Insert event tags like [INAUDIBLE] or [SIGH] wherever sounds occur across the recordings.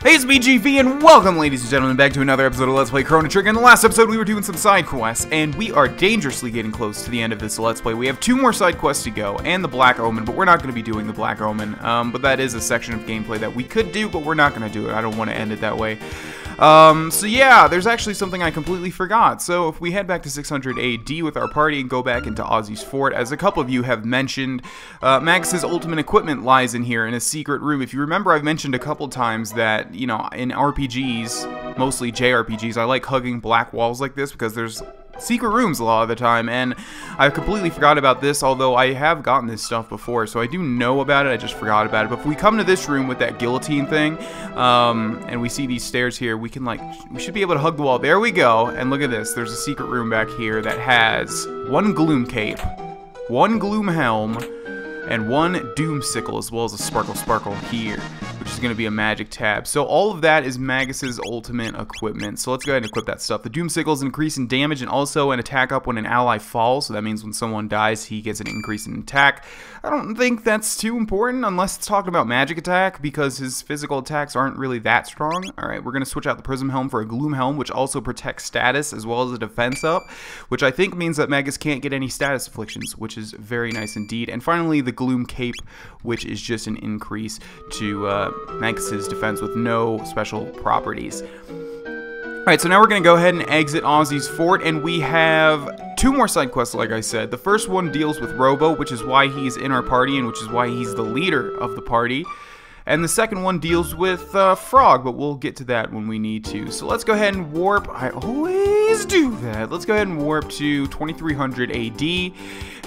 Hey, it's BGV, and welcome, ladies and gentlemen, back to another episode of Let's Play Chrono Trigger. In the last episode, we were doing some side quests, and we are dangerously getting close to the end of this Let's Play. We have two more side quests to go, and the Black Omen, but we're not going to be doing the Black Omen. Um, but that is a section of gameplay that we could do, but we're not going to do it. I don't want to end it that way. Um, so yeah, there's actually something I completely forgot. So if we head back to 600 AD with our party and go back into Ozzie's fort, as a couple of you have mentioned, uh, Magus's ultimate equipment lies in here in a secret room. If you remember, I've mentioned a couple times that, you know, in RPGs, mostly JRPGs, I like hugging black walls like this because there's secret rooms a lot of the time, and I completely forgot about this, although I have gotten this stuff before, so I do know about it, I just forgot about it. But if we come to this room with that guillotine thing, um, and we see these stairs here, we can, like, we should be able to hug the wall. There we go, and look at this, there's a secret room back here that has one gloom cape, one gloom helm, and one doom sickle, as well as a sparkle sparkle here which is going to be a magic tab. So all of that is Magus's ultimate equipment. So let's go ahead and equip that stuff. The Doom Sickle is an increase in damage and also an attack up when an ally falls. So that means when someone dies, he gets an increase in attack. I don't think that's too important unless it's talking about magic attack because his physical attacks aren't really that strong. Alright, we're going to switch out the Prism Helm for a Gloom Helm, which also protects status as well as a defense up, which I think means that Magus can't get any status afflictions, which is very nice indeed. And finally, the Gloom Cape, which is just an increase to uh, Magus's defense with no special properties. Alright, so now we're going to go ahead and exit Ozzie's fort, and we have two more side quests, like I said. The first one deals with Robo, which is why he's in our party, and which is why he's the leader of the party. And the second one deals with uh, Frog, but we'll get to that when we need to. So let's go ahead and warp. I always do that. Let's go ahead and warp to 2300 AD,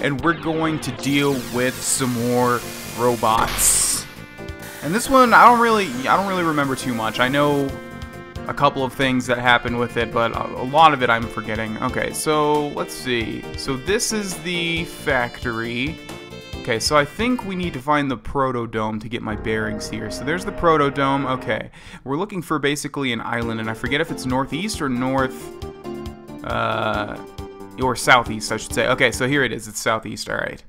and we're going to deal with some more robots. And this one, I don't really, I don't really remember too much. I know a couple of things that happen with it, but a lot of it I'm forgetting. Okay, so let's see. So this is the factory. Okay, so I think we need to find the Protodome to get my bearings here. So there's the Protodome. Okay, we're looking for basically an island, and I forget if it's northeast or north, uh, or southeast, I should say. Okay, so here it is. It's southeast. All right.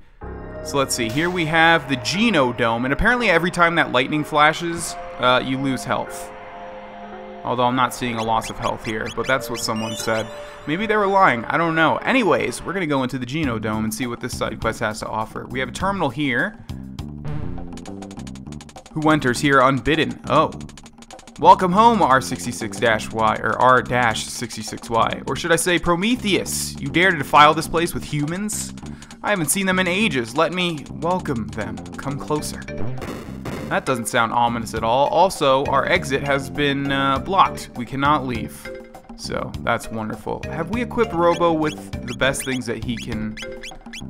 So let's see. Here we have the Genodome, and apparently every time that lightning flashes, uh, you lose health. Although I'm not seeing a loss of health here, but that's what someone said. Maybe they were lying, I don't know. Anyways, we're going to go into the Genodome and see what this side quest has to offer. We have a terminal here. Who enters here unbidden? Oh. Welcome home, R66-Y, or R-66Y. Or should I say Prometheus? You dare to defile this place with humans? I haven't seen them in ages. Let me welcome them. Come closer. That doesn't sound ominous at all. Also, our exit has been uh, blocked. We cannot leave. So, that's wonderful. Have we equipped Robo with the best things that he can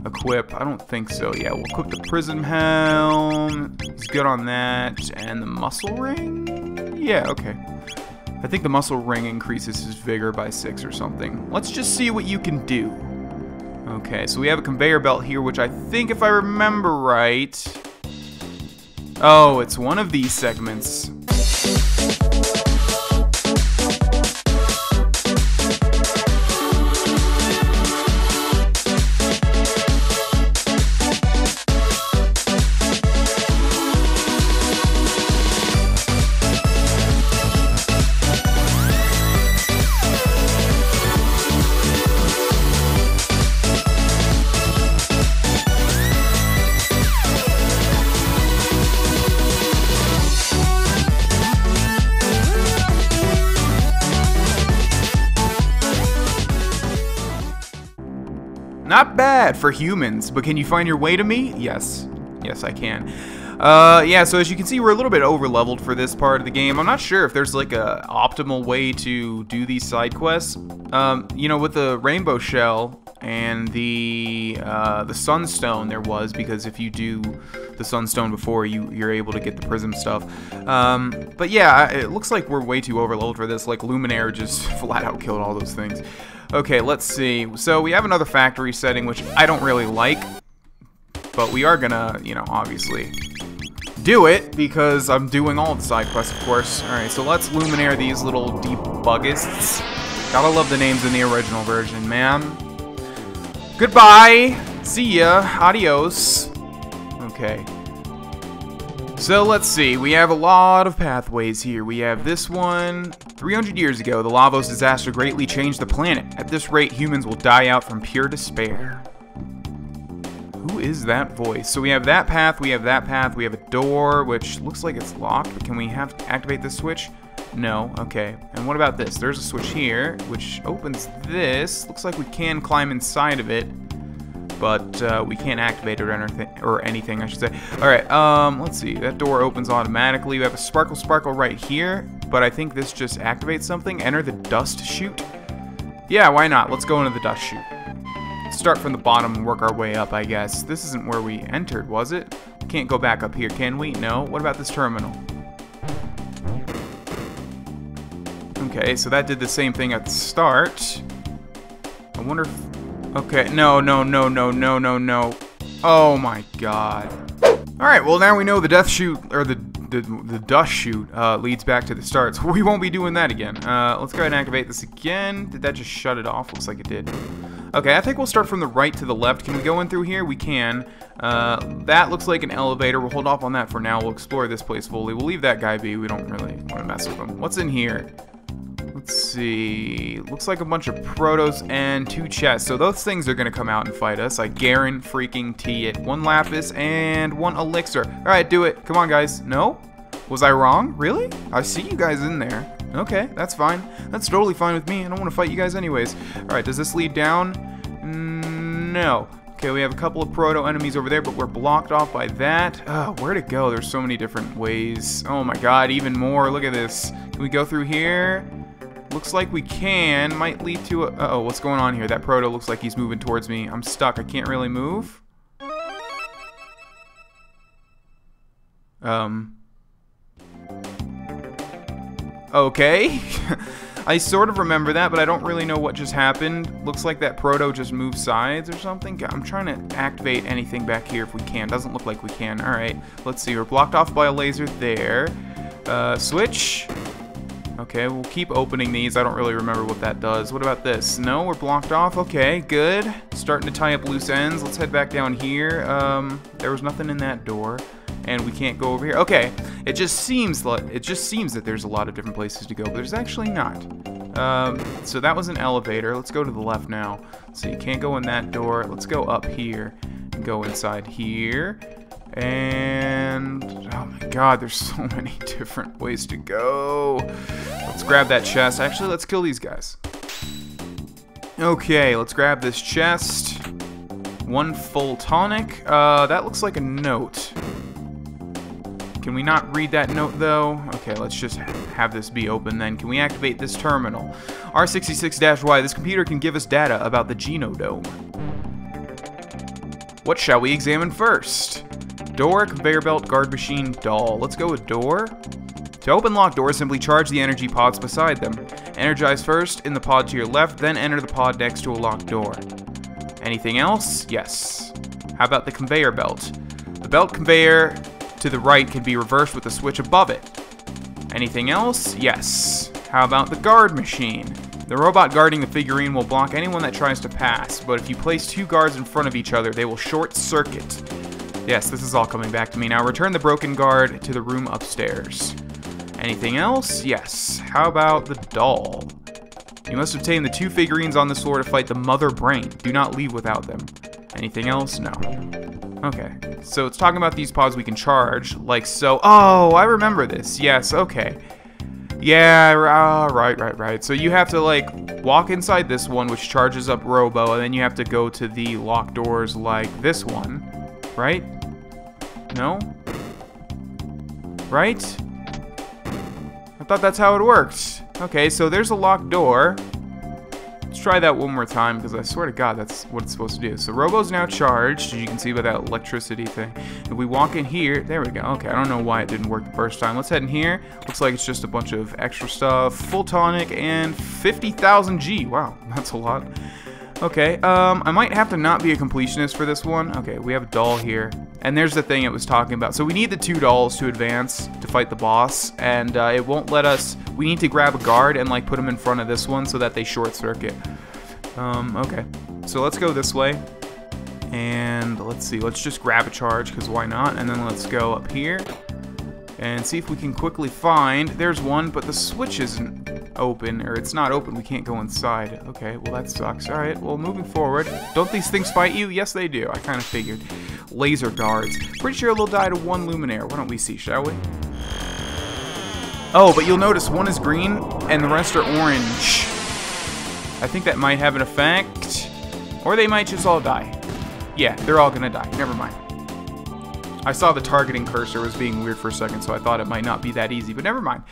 equip? I don't think so. Yeah, we'll equip the Prism Helm. He's good on that. And the Muscle Ring? Yeah, okay. I think the Muscle Ring increases his Vigor by 6 or something. Let's just see what you can do. Okay, so we have a conveyor belt here, which I think, if I remember right... Oh, it's one of these segments. For humans, but can you find your way to me? Yes. Yes, I can. Uh, yeah, so as you can see, we're a little bit over-leveled for this part of the game. I'm not sure if there's, like, a optimal way to do these side quests. Um, you know, with the Rainbow Shell and the, uh, the Sunstone there was, because if you do the Sunstone before, you, you're able to get the Prism stuff. Um, but yeah, it looks like we're way too over-leveled for this. Like, Luminaire just [LAUGHS] flat-out killed all those things. Okay, let's see. So we have another factory setting, which I don't really like. But we are gonna, you know, obviously do it, because I'm doing all the side quests, of course. Alright, so let's Luminaire these little debuggests. Gotta love the names in the original version, man. Goodbye! See ya! Adios! Okay. So let's see, we have a lot of pathways here. We have this one. 300 years ago, the Lavos disaster greatly changed the planet. At this rate, humans will die out from pure despair. Who is that voice? So we have that path, we have that path, we have a door, which looks like it's locked, but can we have activate this switch? No, okay. And what about this? There's a switch here, which opens this. Looks like we can climb inside of it but uh, we can't activate it or anything, or anything, I should say. All right, um, let's see. That door opens automatically. We have a sparkle sparkle right here, but I think this just activates something. Enter the dust chute. Yeah, why not? Let's go into the dust chute. Start from the bottom and work our way up, I guess. This isn't where we entered, was it? Can't go back up here, can we? No. What about this terminal? Okay, so that did the same thing at the start. I wonder if Okay, no, no, no, no, no, no, no. Oh my god. Alright, well now we know the death chute, or the, the, the dust chute, uh, leads back to the start, so [LAUGHS] we won't be doing that again. Uh, let's go ahead and activate this again. Did that just shut it off? Looks like it did. Okay, I think we'll start from the right to the left. Can we go in through here? We can. Uh, that looks like an elevator. We'll hold off on that for now. We'll explore this place fully. We'll leave that guy be. We don't really want to mess with him. What's in here? Let's see. Looks like a bunch of protos and two chests. So those things are going to come out and fight us. I guarantee freaking T it. One lapis and one elixir. All right, do it. Come on, guys. No? Was I wrong? Really? I see you guys in there. Okay, that's fine. That's totally fine with me. I don't want to fight you guys anyways. All right, does this lead down? No. Okay, we have a couple of proto enemies over there, but we're blocked off by that. Ah, oh, where to go? There's so many different ways. Oh my god, even more. Look at this. Can we go through here? Looks like we can. Might lead to a... Uh oh what's going on here? That proto looks like he's moving towards me. I'm stuck. I can't really move. Um... Okay. [LAUGHS] I sort of remember that, but I don't really know what just happened. Looks like that proto just moved sides or something. I'm trying to activate anything back here if we can. Doesn't look like we can. Alright, let's see. We're blocked off by a laser there. Uh, switch. Okay, we'll keep opening these. I don't really remember what that does. What about this? No, we're blocked off. Okay, good. Starting to tie up loose ends. Let's head back down here. Um, there was nothing in that door, and we can't go over here. Okay, it just seems like it just seems that there's a lot of different places to go, but there's actually not. Um, so that was an elevator. Let's go to the left now. So you can't go in that door. Let's go up here and go inside here. And, oh my god, there's so [LAUGHS] many different ways to go. Let's grab that chest. Actually, let's kill these guys. Okay, let's grab this chest. One full tonic. Uh, that looks like a note. Can we not read that note, though? Okay, let's just have this be open then. Can we activate this terminal? R66-Y, this computer can give us data about the Genodome. What shall we examine first? Door, conveyor belt, guard machine, doll. Let's go with door. To open locked doors, simply charge the energy pods beside them. Energize first in the pod to your left, then enter the pod next to a locked door. Anything else? Yes. How about the conveyor belt? The belt conveyor to the right can be reversed with a switch above it. Anything else? Yes. How about the guard machine? The robot guarding the figurine will block anyone that tries to pass, but if you place two guards in front of each other, they will short circuit. Yes, this is all coming back to me now. Return the broken guard to the room upstairs. Anything else? Yes. How about the doll? You must obtain the two figurines on the floor to fight the Mother Brain. Do not leave without them. Anything else? No. Okay. So it's talking about these pods we can charge, like so. Oh, I remember this. Yes, okay. Yeah, uh, right, right, right. So you have to, like, walk inside this one, which charges up Robo, and then you have to go to the locked doors like this one right? No? Right? I thought that's how it worked. Okay, so there's a locked door. Let's try that one more time, because I swear to God, that's what it's supposed to do. So Robo's now charged, as you can see by that electricity thing. If we walk in here, there we go. Okay, I don't know why it didn't work the first time. Let's head in here. Looks like it's just a bunch of extra stuff. Full tonic and 50,000 G. Wow, [LAUGHS] that's a lot. Okay, um, I might have to not be a completionist for this one. Okay, we have a doll here. And there's the thing it was talking about. So we need the two dolls to advance to fight the boss. And uh, it won't let us... We need to grab a guard and, like, put them in front of this one so that they short circuit. Um, okay. So let's go this way. And let's see. Let's just grab a charge, because why not? And then let's go up here. and see if we can quickly find. There's one, but the switch isn't open, or it's not open. We can't go inside. Okay, well that sucks. All right, well moving forward. Don't these things fight you? Yes, they do. I kind of figured. Laser guards. Pretty sure they'll die to one luminaire. Why don't we see, shall we? Oh, but you'll notice one is green and the rest are orange. I think that might have an effect. Or they might just all die. Yeah, they're all gonna die. Never mind. I saw the targeting cursor was being weird for a second, so I thought it might not be that easy, but never mind.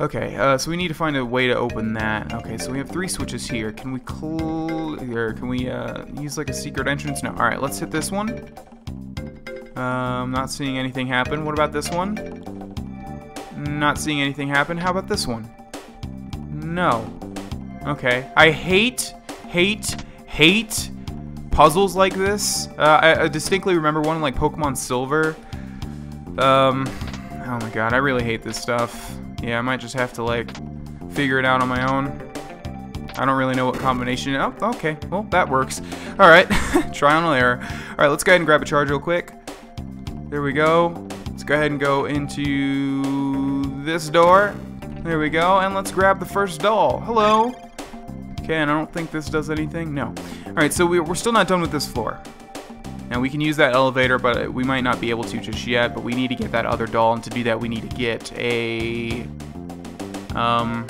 Okay, uh, so we need to find a way to open that. Okay, so we have three switches here. Can we or can we uh, use like a secret entrance? No. All right, let's hit this one. Um, not seeing anything happen. What about this one? Not seeing anything happen. How about this one? No. Okay. I hate, hate, hate puzzles like this. Uh, I, I, distinctly remember one like Pokemon Silver. Um, oh my god, I really hate this stuff. Yeah, I might just have to like figure it out on my own. I don't really know what combination. Oh, okay. Well, that works. All right, [LAUGHS] trial and error. All right, let's go ahead and grab a charge real quick. There we go. Let's go ahead and go into this door. There we go, and let's grab the first doll. Hello. Okay, and I don't think this does anything. No. Alright, so we're still not done with this floor. Now we can use that elevator, but we might not be able to just yet, but we need to get that other doll, and to do that we need to get a... Um...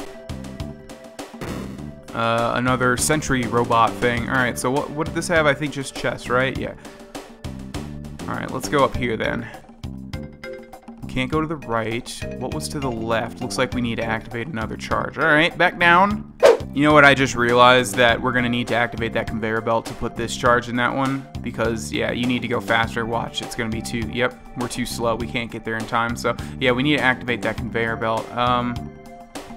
Uh, another sentry robot thing. Alright, so what, what did this have? I think just chest, right? Yeah. Alright, let's go up here then. Can't go to the right. What was to the left? Looks like we need to activate another charge. Alright, back down. You know what, I just realized that we're going to need to activate that conveyor belt to put this charge in that one. Because, yeah, you need to go faster. Watch, it's going to be too... Yep, we're too slow. We can't get there in time. So, yeah, we need to activate that conveyor belt. Um,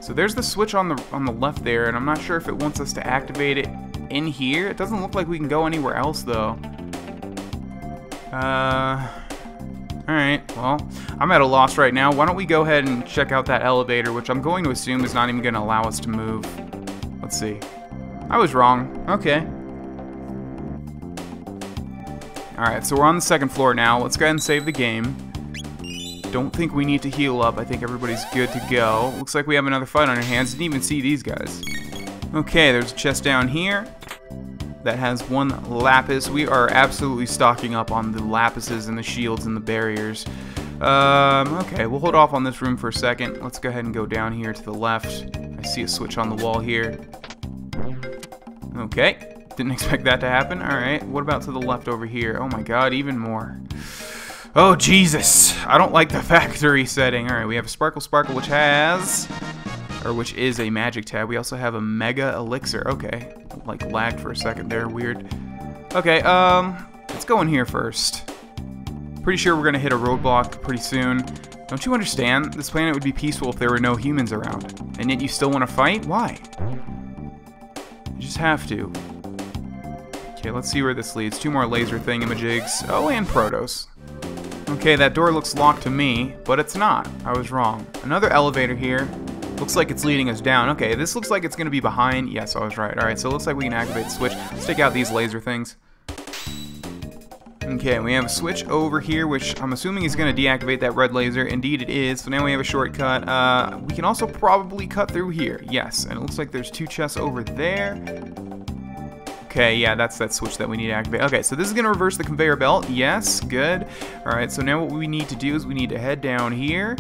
so there's the switch on the, on the left there, and I'm not sure if it wants us to activate it in here. It doesn't look like we can go anywhere else, though. Uh... Alright, well, I'm at a loss right now. Why don't we go ahead and check out that elevator, which I'm going to assume is not even going to allow us to move. Let's see. I was wrong. Okay. Alright, so we're on the second floor now. Let's go ahead and save the game. Don't think we need to heal up. I think everybody's good to go. Looks like we have another fight on our hands. Didn't even see these guys. Okay, there's a chest down here that has one lapis. We are absolutely stocking up on the lapises and the shields and the barriers. Um, okay, we'll hold off on this room for a second. Let's go ahead and go down here to the left. I see a switch on the wall here. Okay. Didn't expect that to happen. Alright, what about to the left over here? Oh my god, even more. Oh, Jesus. I don't like the [LAUGHS] factory setting. Alright, we have a Sparkle Sparkle, which has... Or which is a magic tab. We also have a Mega Elixir. Okay. Like, lagged for a second there. Weird. Okay, um... Let's go in here first. Pretty sure we're going to hit a roadblock pretty soon. Don't you understand? This planet would be peaceful if there were no humans around. And yet you still want to fight? Why? You just have to. Okay, let's see where this leads. Two more laser thingamajigs. Oh, and Protos. Okay, that door looks locked to me, but it's not. I was wrong. Another elevator here. Looks like it's leading us down. Okay, this looks like it's going to be behind. Yes, I was right. Alright, so it looks like we can activate the switch. Let's take out these laser things. Okay, we have a switch over here, which I'm assuming is going to deactivate that red laser. Indeed it is. So now we have a shortcut. Uh, we can also probably cut through here. Yes, and it looks like there's two chests over there. Okay, yeah, that's that switch that we need to activate. Okay, so this is going to reverse the conveyor belt. Yes, good. Alright, so now what we need to do is we need to head down here.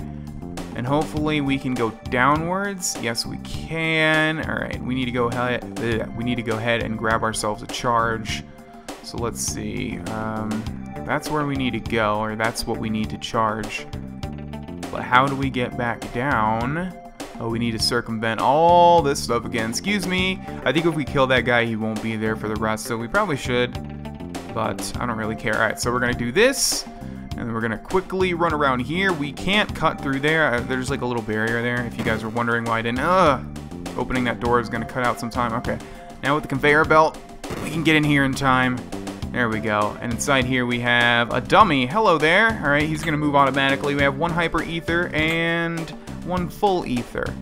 And hopefully we can go downwards. Yes, we can. Alright, we need to go ahead. We need to go ahead and grab ourselves a charge. So let's see. Um, that's where we need to go, or that's what we need to charge. But how do we get back down? Oh, we need to circumvent all this stuff again. Excuse me. I think if we kill that guy, he won't be there for the rest, so we probably should. But I don't really care. Alright, so we're going to do this. And then we're going to quickly run around here. We can't cut through there. Uh, there's like a little barrier there. If you guys are wondering why I didn't... Ugh! Opening that door is going to cut out some time. Okay. Now with the conveyor belt, we can get in here in time. There we go. And inside here we have a dummy. Hello there. Alright, he's going to move automatically. We have one hyper ether and one full ether.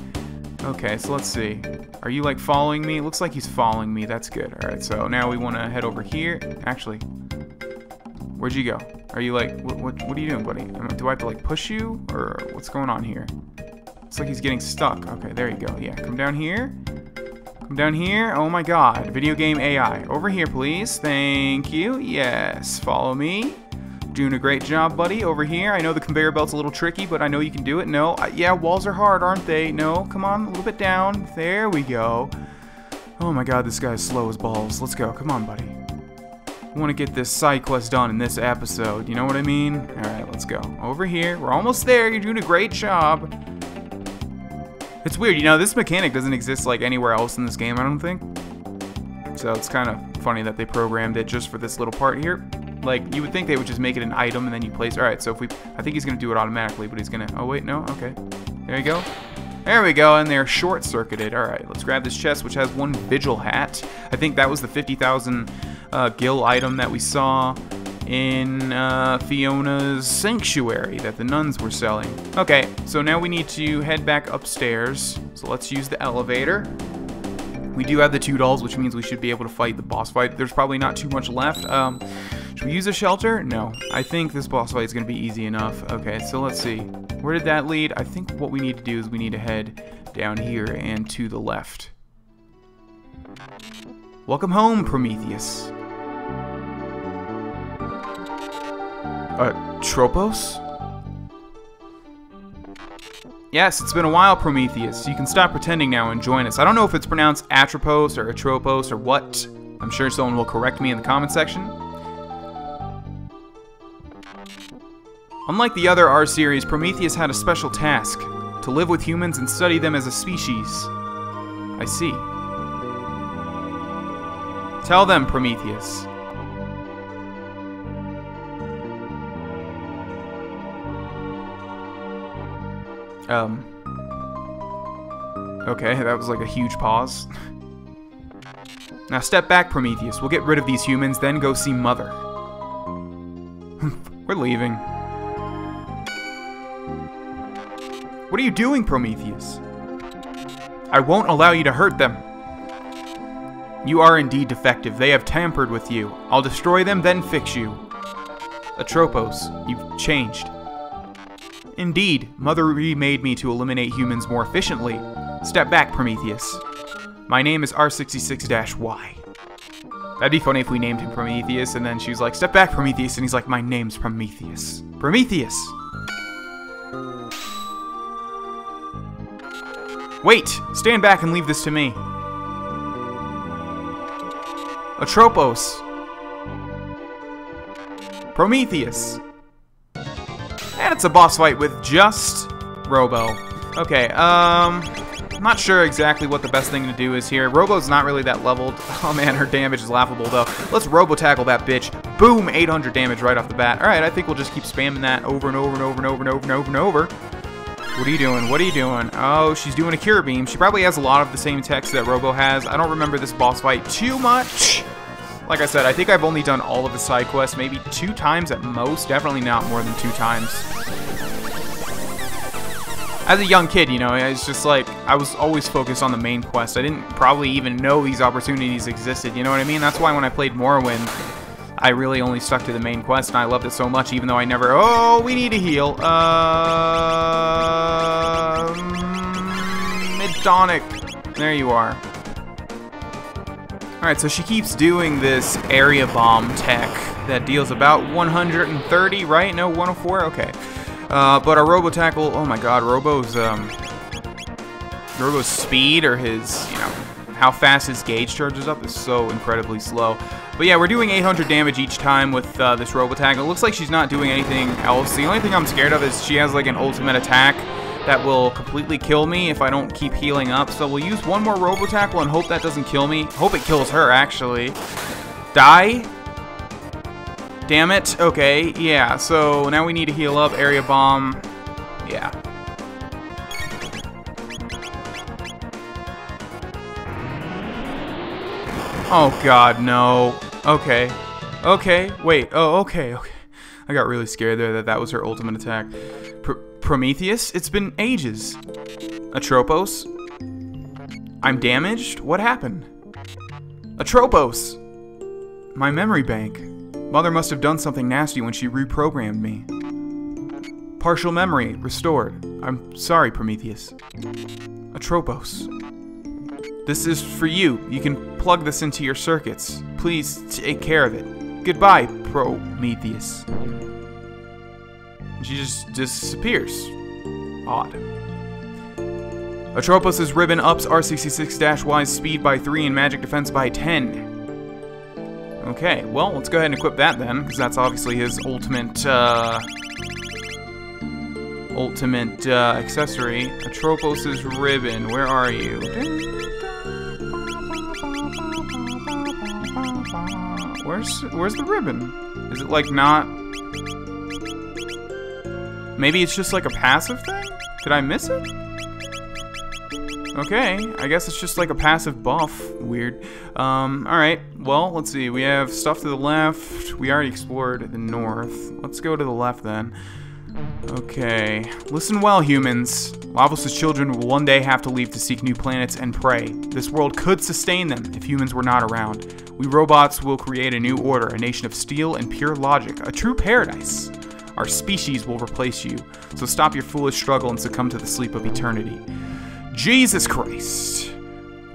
Okay, so let's see. Are you like following me? Looks like he's following me. That's good. Alright, so now we want to head over here. Actually, Where'd you go? Are you like, what, what, what are you doing, buddy? Do I have to like push you? Or what's going on here? It's like he's getting stuck. Okay, there you go. Yeah, come down here. Down here. Oh my god. Video game AI. Over here, please. Thank you. Yes, follow me. Doing a great job, buddy. Over here. I know the conveyor belt's a little tricky, but I know you can do it. No. Uh, yeah, walls are hard, aren't they? No. Come on, a little bit down. There we go. Oh my god, this guy's slow as balls. Let's go. Come on, buddy. I want to get this side quest done in this episode. You know what I mean? Alright, let's go. Over here. We're almost there. You're doing a great job. It's weird, you know, this mechanic doesn't exist like anywhere else in this game, I don't think. So it's kind of funny that they programmed it just for this little part here. Like, you would think they would just make it an item and then you place... Alright, so if we... I think he's going to do it automatically, but he's going to... Oh, wait, no? Okay. There you go. There we go, and they're short-circuited. Alright, let's grab this chest, which has one Vigil hat. I think that was the 50,000 uh, gil item that we saw in uh, Fiona's sanctuary that the nuns were selling. Okay, so now we need to head back upstairs. So let's use the elevator. We do have the two dolls, which means we should be able to fight the boss fight. There's probably not too much left. Um, should we use a shelter? No. I think this boss fight is going to be easy enough. Okay, so let's see. Where did that lead? I think what we need to do is we need to head down here and to the left. Welcome home, Prometheus. Uh, Tropos? Yes, it's been a while, Prometheus. You can stop pretending now and join us. I don't know if it's pronounced Atropos or Atropos or what. I'm sure someone will correct me in the comment section. Unlike the other R series, Prometheus had a special task to live with humans and study them as a species. I see. Tell them, Prometheus. Um. Okay, that was like a huge pause. now step back, Prometheus. We'll get rid of these humans, then go see Mother. [LAUGHS] We're leaving. What are you doing, Prometheus? I won't allow you to hurt them. You are indeed defective. They have tampered with you. I'll destroy them, then fix you. Atropos, you've changed. Indeed, Mother remade me to eliminate humans more efficiently. Step back, Prometheus. My name is R66-Y. That'd be funny if we named him Prometheus, and then she was like, Step back, Prometheus, and he's like, My name's Prometheus. Prometheus! Wait! Stand back and leave this to me. Atropos! Prometheus! And it's a boss fight with just Robo. Okay, um... I'm not sure exactly what the best thing to do is here. Robo's not really that leveled. [LAUGHS] Oh man, her damage is laughable though. Let's Robo tackle that bitch. Boom, 800 damage right off the bat. Alright, I think we'll just keep spamming that over and over and over and over and over and over and over. What are you doing? What are you doing? Oh, she's doing a Cure Beam. She probably has a lot of the same text that Robo has. I don't remember this boss fight too much. Like I said, I think I've only done all of the side quests maybe two times at most. Definitely not more than two times. As a young kid, you know, it's just like, I was always focused on the main quest. I didn't probably even know these opportunities existed, you know what I mean? That's why when I played Morrowind, I really only stuck to the main quest, and I loved it so much, even though I never... Oh, we need to heal. Uh... Midtonic. There you are. Alright, so she keeps doing this area bomb tech that deals about 130, right? No, 104? Okay. Uh, but our Robo Tackle, oh my god, Robo's, um, Robo's speed or his, you know, how fast his gauge charges up is so incredibly slow. But yeah, we're doing 800 damage each time with uh, this Robo Tackle. It looks like she's not doing anything else. The only thing I'm scared of is she has like an ultimate attack that will completely kill me if I don't keep healing up. So we'll use one more Robo Tackle and hope that doesn't kill me. Hope it kills her, actually. Die? Damn it. Okay, yeah. So now we need to heal up. Area Bomb. Yeah. Oh god, no. Okay. Okay, wait. Oh, okay, okay. I got really scared there that that was her ultimate attack. Pr Prometheus? It's been ages. Atropos? I'm damaged? What happened? Atropos! My memory bank. Mother must have done something nasty when she reprogrammed me. Partial memory restored. I'm sorry, Prometheus. Atropos. This is for you. You can plug this into your circuits. Please take care of it. Goodbye, Prometheus. She just disappears. Odd. Atropos' ribbon ups R66-Y's speed by 3 and magic defense by 10. Okay, well, let's go ahead and equip that then, because that's obviously his ultimate, uh, ultimate uh, accessory. Atropos' ribbon, where are you? Where's where's the ribbon? Is it like not? Maybe it's just like a passive thing? Did I miss it? Okay, I guess it's just like a passive buff. Weird. Um, alright, well, let's see. We have stuff to the left. We already explored the north. Let's go to the left then. Okay. Listen well, humans. Lavos' children will one day have to leave to seek new planets and prey. This world could sustain them if humans were not around. We robots will create a new order, a nation of steel and pure logic, a true paradise. Our species will replace you, so stop your foolish struggle and succumb to the sleep of eternity. Jesus Christ.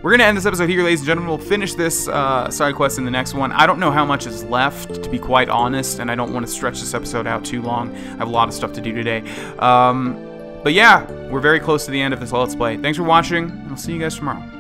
We're going to end this episode here, ladies and gentlemen. We'll finish this uh, side quest in the next one. I don't know how much is left, to be quite honest, and I don't want to stretch this episode out too long. I have a lot of stuff to do today. Um, but yeah, we're very close to the end of this Let's Play. Thanks for watching, and I'll see you guys tomorrow.